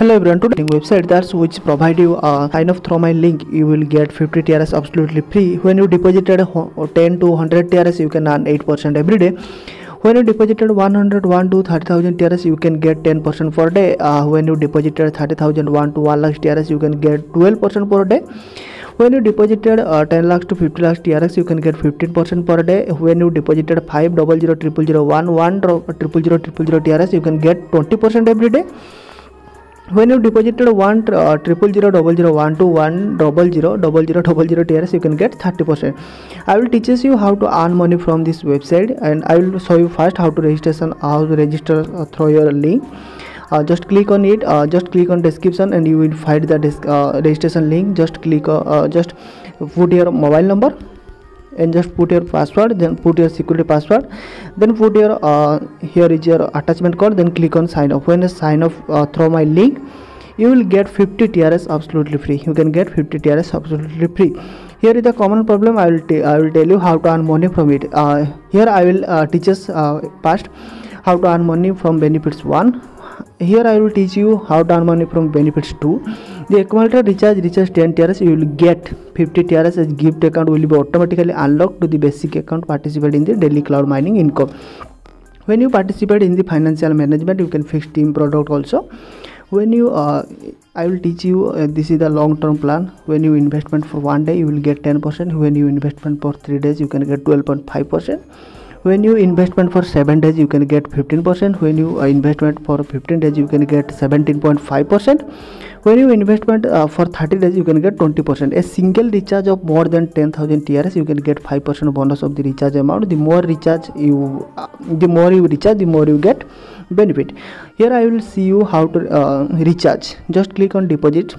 hello everyone today website that's which provide you a sign up through my link. You will get 50 trs absolutely free. When you deposited 10 to 100 trs you can earn 8% every day. When you deposited 100 1 to 30000 trs you can get 10% per day. Uh, when you deposited 30000 1 to 1 lakh trs you can get 12% per day. When you deposited uh, 10 lakhs to 50 lakhs TRX, you can get 15% per day. When you deposited 5 double zero triple zero one one triple zero triple zero TRX, you can get 20% every day when you deposited one uh, triple zero double zero one to one double zero double zero double zero TRS you can get 30 percent. I will teaches you how to earn money from this website and I will show you first how to registration how to register uh, through your link. Uh, just click on it uh, just click on description and you will find the uh, registration link. Just click just put your mobile number and just put your password then put your security password then put your uh, here is your attachment code then click on sign up when you sign up uh, through my link you will get 50 trs absolutely free. You can get 50 trs absolutely free. Here is the common problem. I will i will tell you how to earn money from it. Uh, here i will uh, teach us uh, past how to earn money from benefits 1 here i will teach you how to earn money from benefits 2 the accumulator recharge recharge 10 trs you will get 50 trs as gift account will be automatically unlocked to the basic account participate in the daily cloud mining income. When you participate in the financial management you can fix team product also. When you uh, i will teach you uh, this is the long term plan. When you investment for one day you will get 10% when you investment for 3 days you can get 12.5% when you investment for 7 days you can get 15% when you uh, investment for 15 days you can get 17.5% when you investment uh, for 30 days you can get 20% a single recharge of more than 10000 trs you can get 5% bonus of the recharge amount. The more recharge you uh, the more you recharge the more you get benefit. Here i will see you how to uh, recharge. Just click on deposit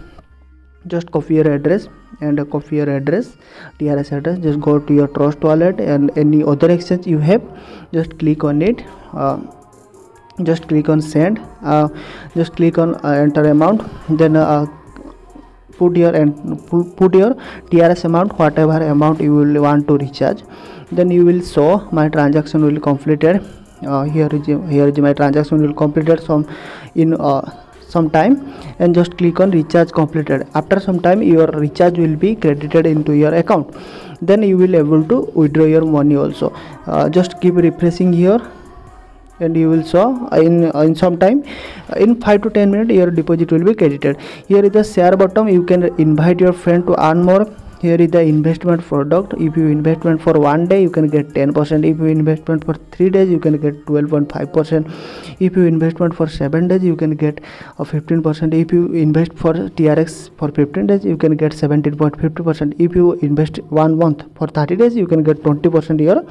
just copy your address and copy your address trs address. Just go to your trust wallet and any other exchange you have just click on it. Uh, just click on send. Uh, just click on uh, enter amount. Then uh, put your and put your trs amount whatever amount you will want to recharge. Then you will show my transaction will completed. Uh, here is here is my transaction will completed some in uh, some time and just click on recharge completed. After some time your recharge will be credited into your account. Then you will able to withdraw your money also. Uh, just keep refreshing here and you will saw in in some time in 5 to 10 minutes your deposit will be credited. Here is the share button. You can invite your friend to earn more here is the investment product. If you investment for one day you can get 10% if you investment for three days you can get 12.5% if you investment for seven days you can get a 15% if you invest for trx for 15 days you can get 17.50% if you invest one month for 30 days you can get 20% your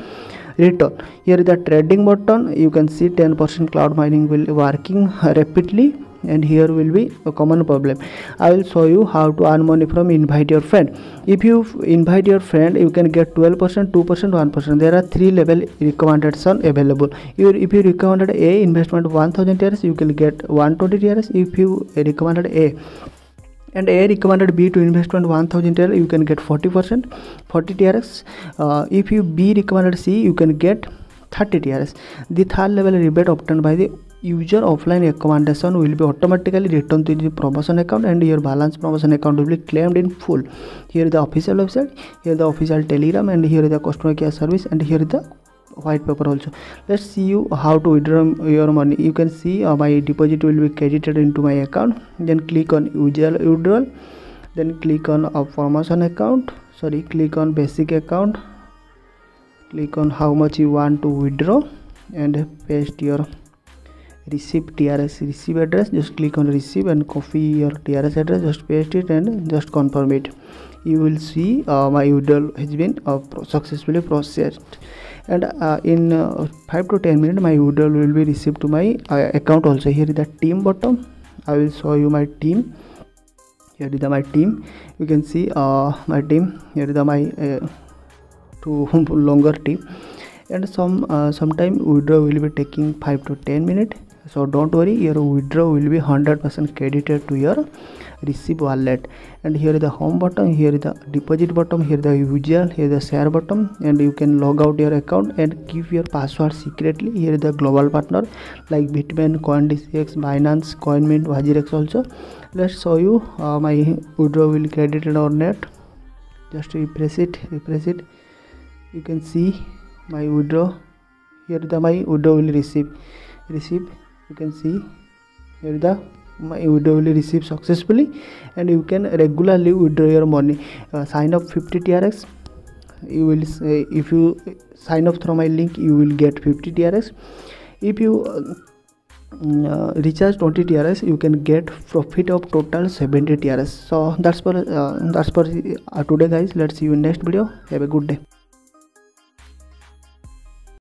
return. Here is the trading button. You can see 10% cloud mining will working rapidly and here will be a common problem. I will show you how to earn money from invite your friend. If you invite your friend you can get 12% 2% 1% there are three level recommendation available. If you recommended a investment 1000 trs you can get 120 trs if you recommended a and a recommended b to investment 1000 tr you can get 40% 40 trx uh, if you b recommended c you can get 30 trs the third level rebate obtained by the user offline accommodation will be automatically returned to the promotion account and your balance promotion account will be claimed in full. Here is the official website here is the official telegram and here is the customer care service and here is the white paper also. Let's see you how to withdraw your money. You can see uh, my deposit will be credited into my account. Then click on usual withdrawal. Then click on a promotion account. Sorry click on basic account. Click on how much you want to withdraw and paste your receive trs receive address just click on receive and copy your trs address just paste it and just confirm it. You will see uh, my withdrawal has been uh, successfully processed. And uh, in uh, 5 to 10 minutes my withdrawal will be received to my uh, account also. Here is the team bottom. I will show you my team. Here is the my team. You can see uh, my team. Here is the my to longer team. And some uh, sometime withdraw will be taking 5 to 10 minutes so don't worry your withdraw will be 100% credited to your receive wallet. And here is the home button here is the deposit button here the usual here the share button. And you can log out your account and keep your password secretly. Here is the global partner like bitmain coindcx binance coinmint WazirX also. Let's show you uh, my withdraw will credited or net just refresh it refresh it. You can see my withdraw here the my withdraw will receive receive you can see here the my withdraw will receive successfully and you can regularly withdraw your money. Uh, sign up 50 trx you will say if you sign up through my link you will get 50 trx if you uh, uh, recharge 20 trs you can get profit of total 70 trs so that's for uh, that's for uh, today guys. Let's see you in next video. Have a good day